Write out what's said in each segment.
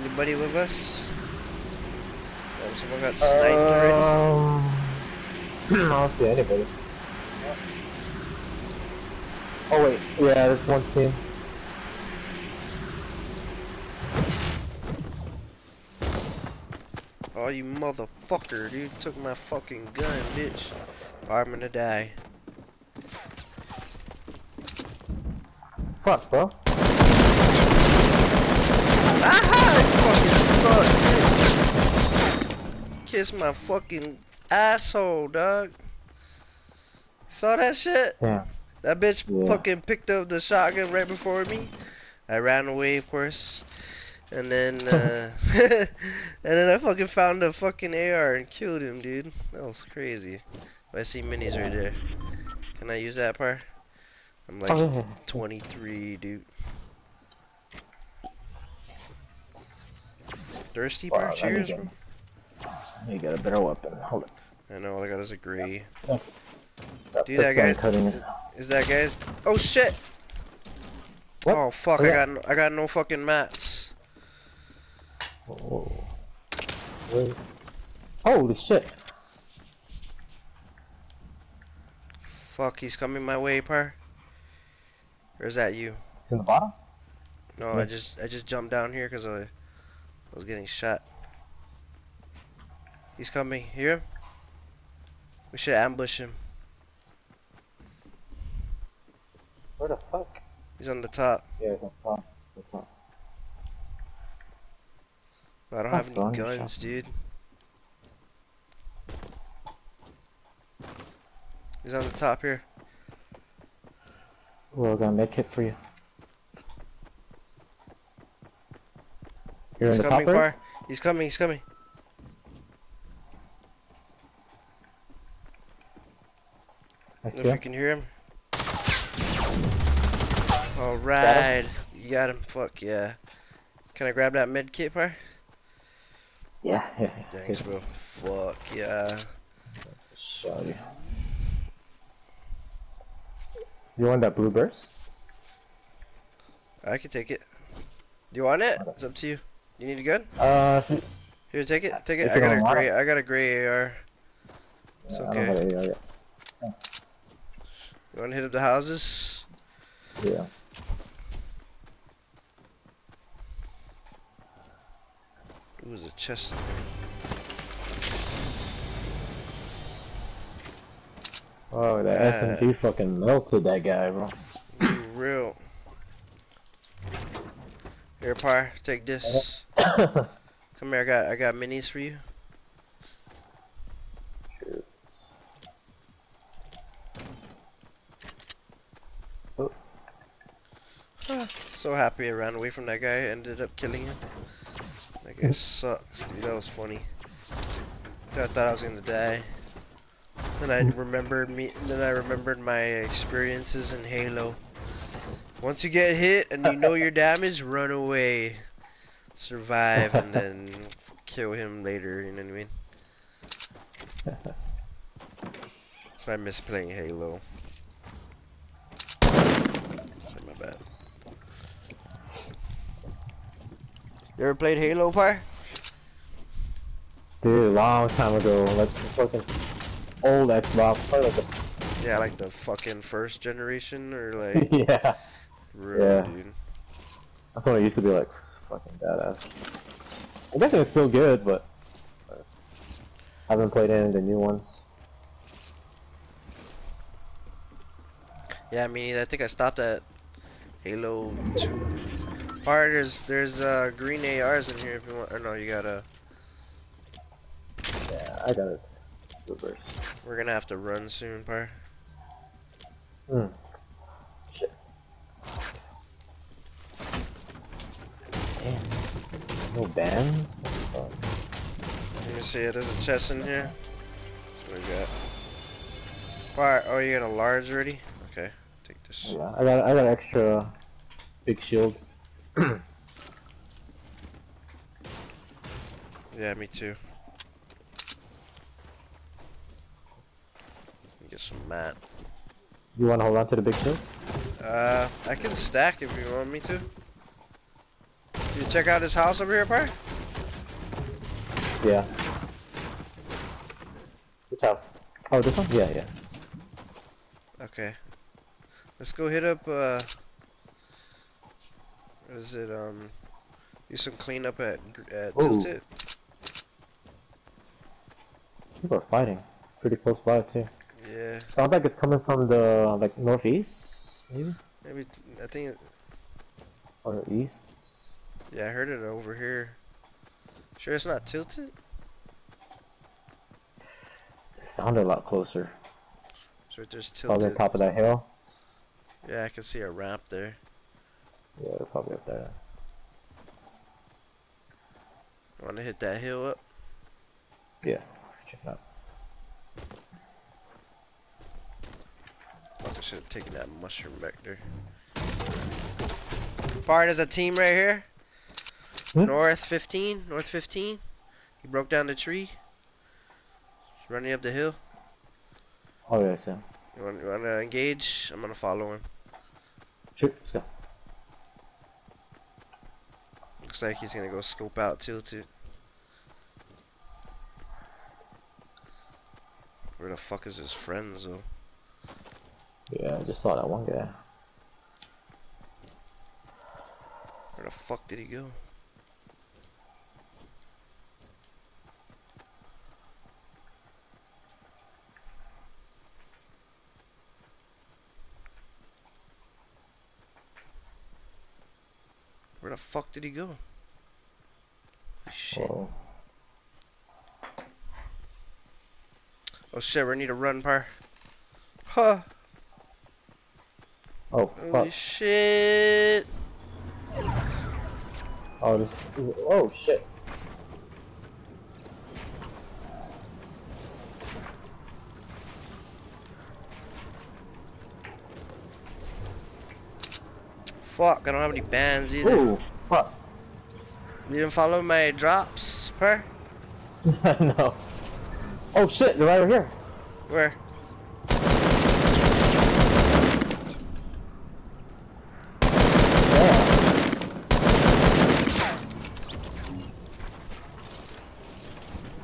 Anybody with us? Oh, someone got sniped already. Um, I don't see anybody. Oh wait, yeah, there's one team. Oh, you motherfucker, dude. Took my fucking gun, bitch. I'm gonna die. Fuck, bro. Aha! You fucking suck, bitch. Kiss my fucking asshole, dog. Saw that shit? Damn. That bitch Yeah. fucking picked up the shotgun right before me. I ran away, of course. And then, uh, and then I fucking found a fucking AR and killed him, dude. That was crazy. I see minis right there. Can I use that part? I'm like Oh, 23, dude. Thirsty bar? Cheers, bro. You got a better weapon. Hold I know, all I got is a gray. Dude, that guy's... It. Is that guy's? Oh shit! What? Oh fuck! Oh, I got no, I got no fucking mats. Whoa. Wait. Holy shit. Fuck! He's coming my way, par. Or is that you? It's in the bottom? No, Yeah. I just I just jumped down here because I, I was getting shot. He's coming. Hear him? We should ambush him. Where the fuck? He's on the top. Yeah, it's on top. On top. But I don't Oh, have any guns, dude. He's on the top here. We're gonna make it for you. You're He's in the coming, par. He's coming. He's coming. I see If see you can hear him. Alright. You got him. Fuck yeah. Can I grab that med kit, par? Yeah, yeah. Thanks, bro. Fuck yeah. You. You want that blue burst? I can take it. Do you want it? It's up to you. You need a gun? Uh, you- Here, take it. Take it. I got a gray. I got a gray AR. It's yeah, I don't okay. have it, yeah, You want to hit up the houses? yeah. Ooh, there's a chest in there. Oh, that Yeah. SMG fucking melted that guy, bro. Real. Here, par. Take this. Come here. I got. I got minis for you. So happy I ran away from that guy. Ended up killing him. That guy sucks, dude. That was funny. I thought I was gonna die. Then I remembered me. Then I remembered my experiences in Halo. Once you get hit and you know your damage, run away, survive, and then kill him later. You know what I mean? That's why I miss playing Halo. Sorry, my bad. You ever played Halo, Par? Dude, a long time ago, like the fucking old Xbox, probably like Yeah, like the fucking first generation, or like yeah. real, Yeah. dude. That's when it used to be like fucking badass. I guess it's still good, but I haven't played any of the new ones. Yeah, I mean, I think I stopped at Halo 2. Par, there's there's uh green ARs in here if you want. Or no, you gotta. Yeah, I got it. Reverse. We're gonna have to run soon, Par. Hmm. No bands? What the fuck? Let me see. There's a chest in here. That's what we got. Par, oh, you got a large already? Okay, take this. Yeah, I got I got extra big shield. Yeah, me too. Get some mat. You wanna hold on to the big shield? Uh, I can stack if you want me to. Your check out his house over here, part? Yeah. Which house? Oh, this one? Yeah, yeah. Okay. Let's go hit up, uh... What is it, um... Do some cleanup at, at Ooh. Tilted. People are fighting. Pretty close by, too. Yeah, Sounds like it's coming from the, like, northeast, maybe? maybe, I think, it- Or east? Yeah, I heard it over here. Sure it's not Tilted? It sounded a lot closer. It's right there's Probably on Tilted. top of that hill. Yeah, I can see a ramp there. Yeah, they're probably up there. Want to hit that hill up? Yeah, check it out. Oh, I should have taken that mushroom back there. Part is a team right here. North 15, north 15. He broke down the tree. He's running up the hill. Oh, yeah, so. You want, you want to engage? I'm gonna follow him. Shoot, let's go. Looks like he's gonna go scope out Tilted. Where the fuck is his friends though? Yeah, I just saw that one guy. Where the fuck did he go? Where the fuck did he go? Shit. Whoa. Oh shit, we need to run, par. Huh. Oh, Holy fuck. shit. Oh, this. this oh, shit. Fuck, I don't have any bands either. Ooh, fuck. You didn't follow my drops, per? no. Oh, shit, they're right over here. Where?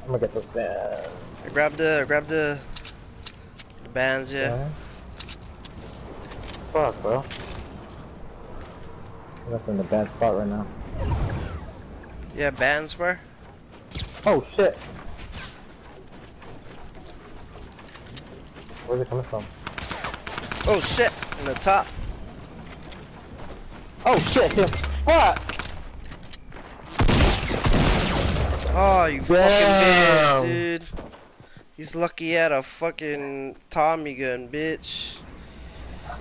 I'm gonna get those bands. I grabbed the, I grabbed the, the bands, yeah. Fuck, bro. I'm up in the bad spot right now. Yeah, bands, bro. Oh, shit. Where's it coming from? Oh shit, in the top. Oh, shit. Fuck! Oh, you fucking Damn. bitch, dude. He's lucky he had a fucking Tommy gun, bitch.